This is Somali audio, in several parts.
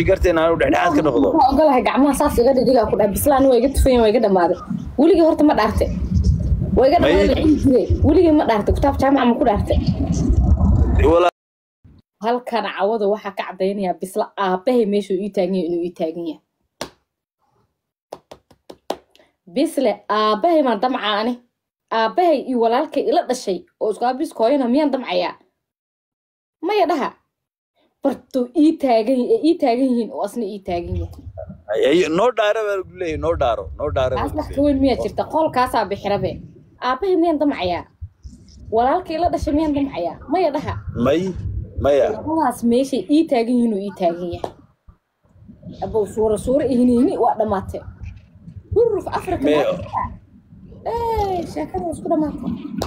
garteen aanu dhexdhexaad ka noqdo. ogolahay gacmaha saas iga dhidhigaa ku dhahay bislaan waa iga tufayan waa iga dhammaaday weligii horta ma dhaarte waa iga May- dhammaaday cini jiray. Weligii ma dhaarte kitaab jaamaca ma ku dhaarte walaa halkan cawada waxaa ka cadaynayaa bisla aabahay meeshuu ii taagan yahay inuu ii taagan yahay. Bisle aabahay maan damcaa ani? Aabahay iyo walaalkay ila dhashay oo isku hooyana miyaan damcayaa? Maya dhaha bartuu ii taagan ee ii taagan yihiin oo asna ii taagan yahay Ay- noo dhaaro baa lagu leeyahay noo dhaaro noo dhaaro taas wax ka weyn miyaa jirta qoolkaasaa bixirabe aabahay miyaan damcayaa walaalkay ila dhashay miyaan damcayaa maya dhaha. May maya. Labadaas meeshay ii taagan yihiin oo ii taagan yahay. Abow suura suura ihinihini waa dhammaatay huruf afrika sheekada isku dhammaatay Ha-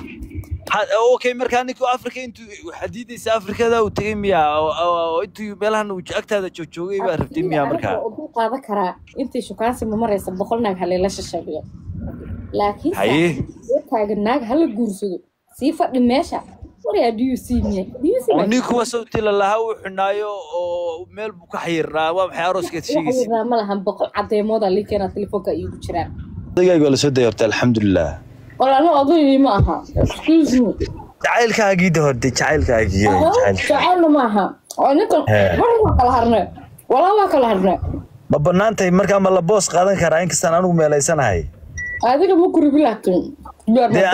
okay markaa ninku afrika intuu waxaad diidaysa afrikada uu oo oo intuu meelahan uu agtaada joogjoogay baa rabtay miyaa markaa. dul qaadan karaa intii shukaansi ma maraysa boqol naag halayla shashabiyo laakiin soo taagan naag hala guursado sii fadhi meesha. Waryaa diyuu sii miya diyuu sii oo ninku waa sawti lalahaa uu xunaayo oo meel buu ka xayirnaa waa maxay arooskeed sheegaysa? waxaa ma lahan boqol cadeemooda lii keenaa telefoonka iigu jiraan. Odagayga waa la soo dayay horta alxamdulilah walaalo odaygii ma aha jacaylkaagii jacaylka jacaylna ma aha waa kala harnay walaa waa kala harnay ma banaantay markaa ma la boos qaadan karaa? Inkastaan anigu meelaysanahay. Adiga ma kuribi laakiin dee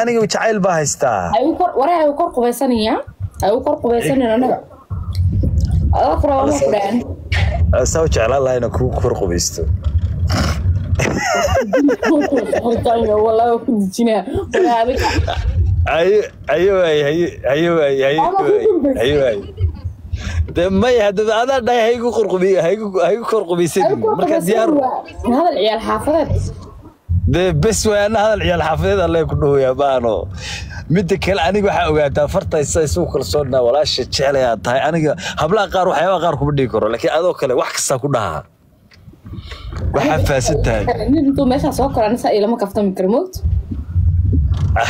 aniga jacayl baa haystaa. Waree ay kor qubaysanayaa ay u kor qubaysanan anaga ada furaama ku dhacan saa u jeclaan. Lahaa inaan kugu kor qubaysto maya haddaba adaa dhahay haygu qorqubi haygu haygu kor ay qubaysanin kor marka diyaar hadal ciyaal xaafadeed de bes waay ana hadal ciyaal xaafadeed alle ku dhahoyaa maano midda kale aniga waxaa ogaataa farta isa isugu kalsoonnaa walaasha jecel ayaa tahay aniga hablaha qaar waxyaabaha qaar kuma dhigi karo laakiin adoo kale wax kastaa ku dhahaa waxaa faasan tahay nin intuu meeshaa soo kora nisa ilama kaftami karo moogta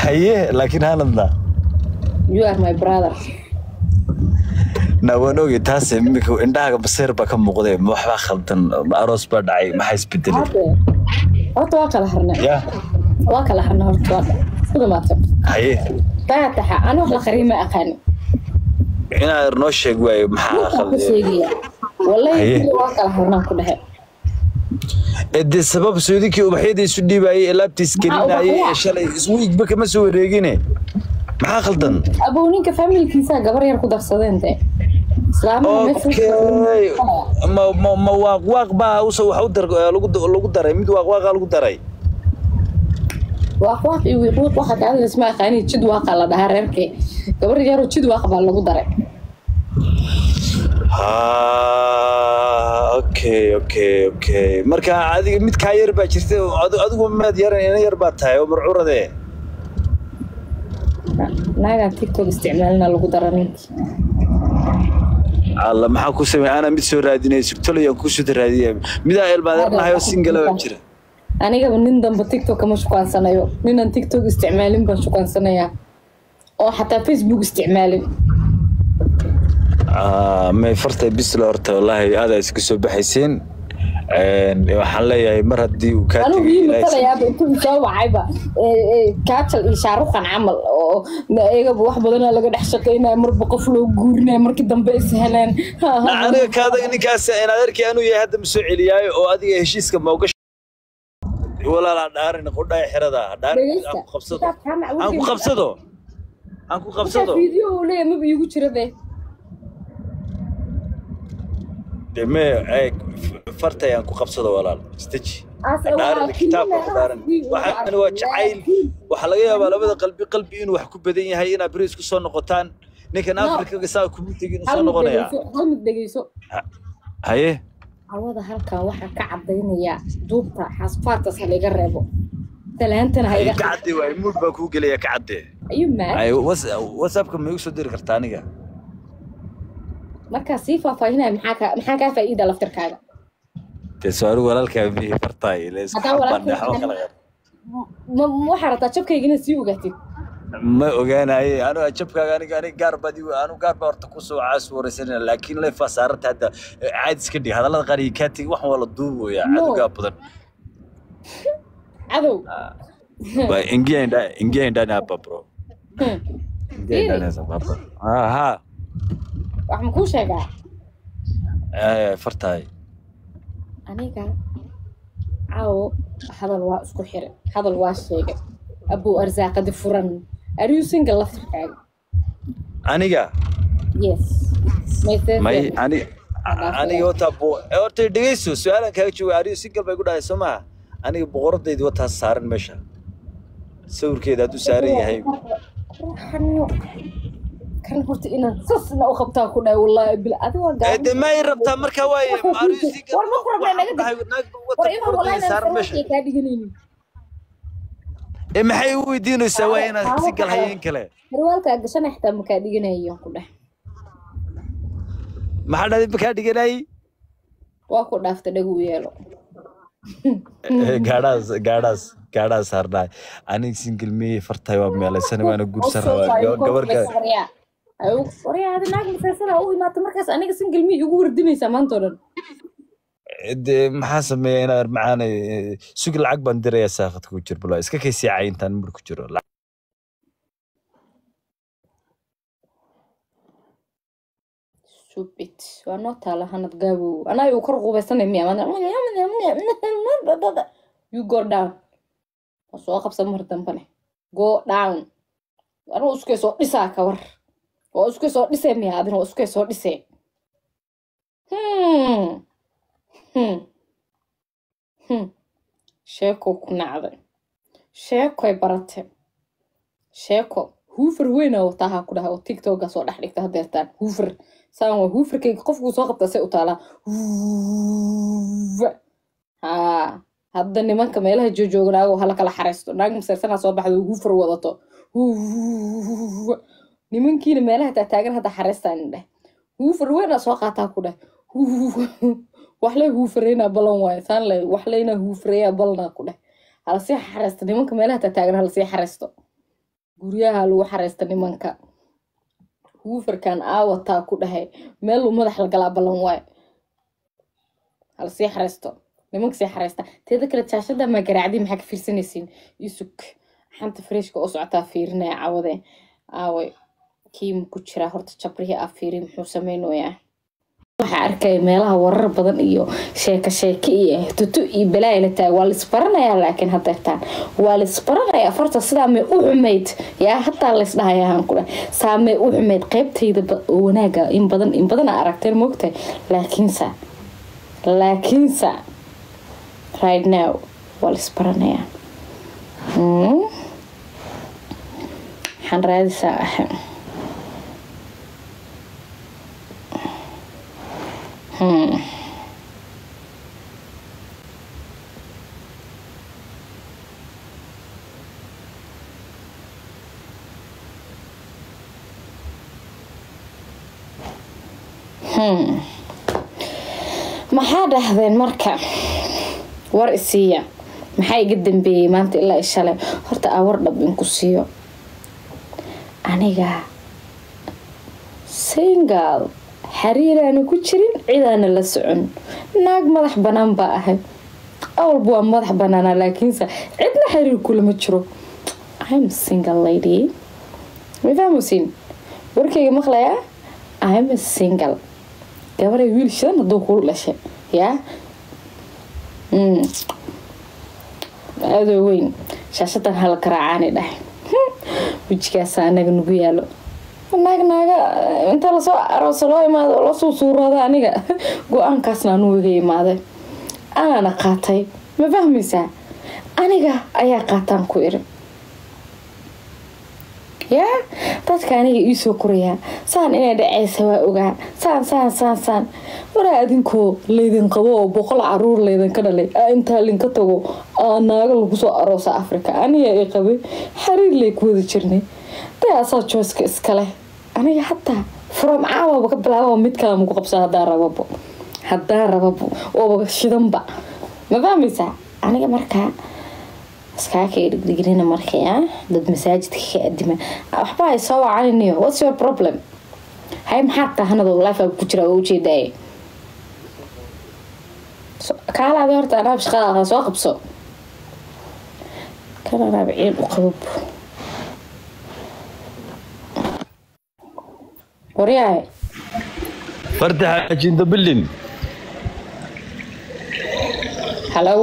haye laakiin hanadna you are my brother. Na waan ogey taas iminka indhahaga baseer baa ka muuqdee ma waxbaa khaldan aroos baa dhacay maxaa isbedelay horta waa kala harnay. Ya. Waa kala harnay horta waa isku dhamaatay haye faataxa ani wax la qariyo ma aqaani. Inaad noo sheeg waayo maxaa khaldan kulli waa kala harnaan ku dhehe dee sabab soodinkii ubaxyada isu dhiibayay ee laabtiis gelinayay ee shalay iswiigba kama soo wareegine. Maxaa khaldan? Abow ninka familkiisa gabar yar ku darsadeen dee islaamaha meesha okay ma ma ma waaq waaq baa usa wax u dar lagu daray? Mid waaq waaqa lagu daray? Waaq waaq iyo wiiq waxa kaada isma aqaani jid waaqa la dhahaa reerkee gabar yaroo jid waaq baa lagu daray okay okay okay marka adiga mid kaa yar baa jirta adigu maad yaran ina yar baa tahay oo marcuurade naagaan tiktok isticmaalina lagu dara ninkii alla maxaa ku samey anaa mid soo raadinay sugtolayaan ku soo raadiyay. Midaa elmaadeernahay oo singala baa jira. Anigaba nin dambe tiktok kama shukaansanayo. Ninaan tiktok isticmaalin baan shukaansanayaa. Oo xataa facebook isticmaalin may fartay bisla horta wallaahi aadaa iska soo baxayseen Een, waxaan leeyahay mar haddii uu kaa anigu tegay ii ilaahay matalayaaba intuu soo wacayba kaajal iyo shaaruqan camal oo iyagaba wax badanaa laga dhex shaqaynaya marba qof loo guurinaya markii dambe is heleen. Aniga kaadaga ninkaas in adeerkii anuu yahay hadda ma soo celiyaayo oo adiga heshiiska mauga walaal ha dhaarin qudhaya xerada ha dhaarin ku qabsado. aan ku qabsado. aan ku qabsado. video uu leeyahay maba iigu jira be de me eeg fartay aan ku qabsado walaal. Istaji Ase Ha dhaarin waa kitaabka ku dhaarin kii- waxaan waa jacayl waxaa laga yaabaa labada qalbi qalbi inuu wax ku badan yahay inaad beri isku soo noqotaan. Ninkan No. afrikaga saa kuma tegin hal soo mid noqonaya dhegeyso hal mid dhegeyso. Haye? Cawada halkan waxaa ka cadaynayaa duubta xasfaartas ha laga reebo. Talaantana ha ay iga ka cadde waay muud baa kuu gelaya ka cadde. Ayuu maad ay was- whatsappka ma igu soo diri kartaa aniga markaa sii faahfaahinaya maxaa kaa faa'iida laftirkaaga waxaa rabtaa jabkayga inaad sii ogaatid ma ogaanaye anu ajabkaaga aniga aniga gaar baad anu gaar baa horta ku soo caas wareysanaya laakiin leefaa saaranta hadda caadi iska dhig hadallada qaar iyo kaa tegi waxan waa la duubaya No. cadowgaa badan cadow. Ingia ndani hapa bro. Hmm. ingia sasa hapa aha wax ma kuu sheegaa? Fartaay aniga caawo hadal waa isku xire hadal waa sheegay abuu arsaaqadi furan. Are you single? Laftirkaaga aniga? Aniga horta horta dhegeyso su'aalan kaaga jooga ariyo single bay ku dhahay soo maha? Aniga boqoradaydi wataas saaran meesha. Sawirkeeda hadduu saaran yahay. Kan horta inaan sasna u qabtaa ku dhahay wallaahi bil. Adi waa Eh, gaaban de may rabtaa marka waaye War ma ku rabnaa naga war iman wallaahi sarwaxii kaa dhiganaynin ee maxay u weydiinaysaa? Waa inaad aawo. hayeen kale. Sarwaalkaa gashana xitaa makaa dhiganayo ku dheh maxaa dhahday makaa dhiganayay waa ku dhaafta dhagu yeelo. Gaadhaas gaadhaas gaadhaas saarnaay aniga single miyey fartahay waa meelaysana waana guursan rabaa gabarka de maxaa sameeya inaad macaanay sugi lacag baan diraya saakad ku jir balo iska kaysii cayintaan mur ku jiro stupid waa noo taala hanad gaabow anaa uu kor qubaysanay miya you go down. Waa soo qabsa mar dambane go down. Anuu iskay soo dhisaa ka war waa iskay soo dhisee miya adina waa iskay soo dhisee hmm hmm hmm sheeko ku nacday sheekoy barate sheeko huufar weyna wataa ha ku dhaha oo tiktoka soo dhex dhigta hadeertaan huufar saan waa huufarkayga qofkuu soo qabta say u taalaa haa hadda nimanka meelaha joojooganaago hala kala xareysto naag masarsanaa soo baxda huufar wadato. Nimankiina meelaha taataagan hadda xareystaan dheh huufar weynaa soo qaataa ku dheh waxlay huufareynaa balan waaye saan lay waxlaynaa huufareyaa balanaa ku dheh halasii xareysto nimanka meelaha taataagan halasii xareysto guryaha lagu xareysta nimanka. Huufarkan aawataa ku dhahay meeluu madax la galaa ballan waayo. Hala sii xareysto nimanka sii xareysta teeda kale jaashada ma garaacdi maxaa ka fiirsanaysiin? Isug xanta freshka oo socotaa fiirinaya cawade. Aaway kiima ku jiraa horta jabrihii aa fiiri muxuu sameynayaa waxaa arkaya meelaha warar badan iyo sheeko sheeke iyo tutu iyo balaayo la taag waa laisbaranayaa laakiin hadeertaan waa laisbaranayaa farta sidaa may u xumayd? Yaa hataa laysdhahayaa ku dhah saa may u xumayd? Qeybtayda wanaaga in badan in badan aa aragteen moogtahay laakiinse laakiinse right now waa laisbaranayaa Hmm? waxaan raadisaa maxaa dhahdeen marka? War isiiya maxaa iga dambeeyey maanta ilaa ishalay horta aa war dhab inku siiyo. Aniga singal xariiraana ku jirin cidaana la socon. Naag madax banaan baa ahay. Awalba waa madax banaana laakiinse cidna xiriir kulama jiro. Im single lady. Ma fahmusin warkayga maqlayaa? Im single gabaray wiil shidan hadduu kuu dhashay yaa aadoo weyn shaashadan hala garaacaani dhahay wejigaasa anaga nagu yaalo naag naaga inta la soo aroosa loo imaado la soo suurooda aniga go'aankaasna anuu iga imaaday anaana qaatay ma fahmaysaa aniga ayaa qaataan ku iri yaa dadka aniga iisoo korayaa saan inay dhaceysa waa ogaa saan saan saan saan. Waraa adinkoo laydin qabo oo boqol carruur laydinka dhalay. Aa intaa linka tago aa naaga lagu soo aroosa africa aniga i qabay? Xariir lay ku wada jirnay. Dee asaa jooska iskaleh aniga hataa from caawaba ka bilaababa mid kale maku qabsa rababo haddaan rababo ooba shidanba ma fahmaysaa? Aniga markaa iskaa ka dhigdhigrina markay ah dad masaajidka ka adima waxba ay soo wacaniniyo what's your problem? Hay maxaa tahanado life ku jira oo ujeedaaye kaalaada horta anaab shaqada soo qabso. Kan anaab ciin u qabab waryahay farta xaajinta billin halow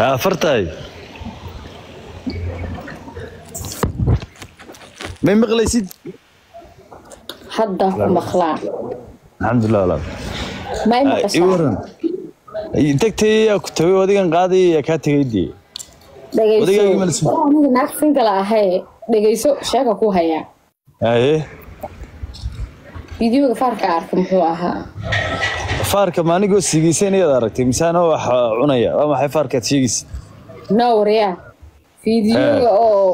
haa fartaay may maqlaysid hadda ku maqlaa alxamdulilah walaal ma i ii maqashaa waran tagtay yaa ku tagay adigan qaaday yaa kaa tegay dee dhegeyso naag single ahay. Dhegeyso sheeka ku hayaa haye fideoga faarka arka muxuu ahaa. Faarka maanigoo sigeysanayad aragtay. Misaana wax cunaya. Waa maxay faarkaad sheegaysid? No waryaa fideoga oo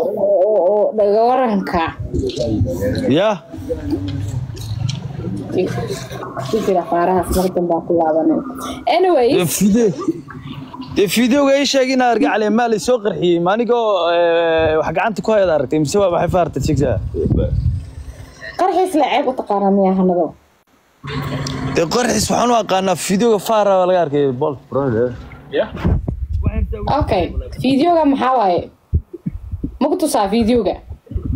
dee fide dee fideoga ii sheeg inaad arga cali maali soo qarxiyey. Maanigoo wax gacanta ku hayad aragtay mise waa maxay faartaad sheegsaa qarxiis la ceeb u taqaanaa miyaa hanado? Dee qorxis waxaan u aqaanaa fideoga faara baa laga arkay bol okay fideoga maxaa waaye ma ku tusaa fideoga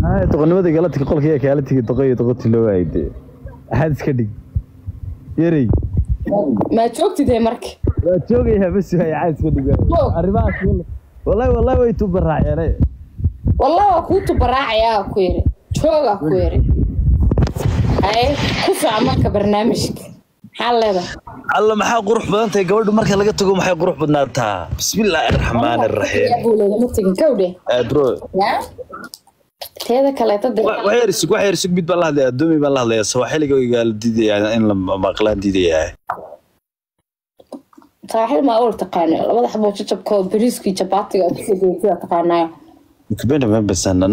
Ay, doqonnimada galatiga qolka kaala tigi doqoy doqoti loo waayay dee axaad iska dhig. Yarey maa joogtidee marka? Waa joogayaa bas waay axaad iska dhig arrimahaas wal- wallahi wallahi way tu baraaceene wallah waa kuu tubaraacayaa ku yiri. Joogaa ku yiri. Haye ku soco marka barnaamijka. Maxaa leedahay alla maxaa qurux badan tahay? Gabadhu marka laga tago maxay qurux badnaataa bismillaahi araxmaani araxiim buu lagama tegin kowdhe Eh, bro. Yaa teeda kaleeto de wa- wax yar sug wax yar sug mid baan la hadlaya addoomi baan la hadlaya sawaaxiliga igaala diidaya in la maqlaan diidayaa. Saaxiib maa ul taqaano labada xaboo jajabka oo bariiskii jabaatiga nikubenda membesana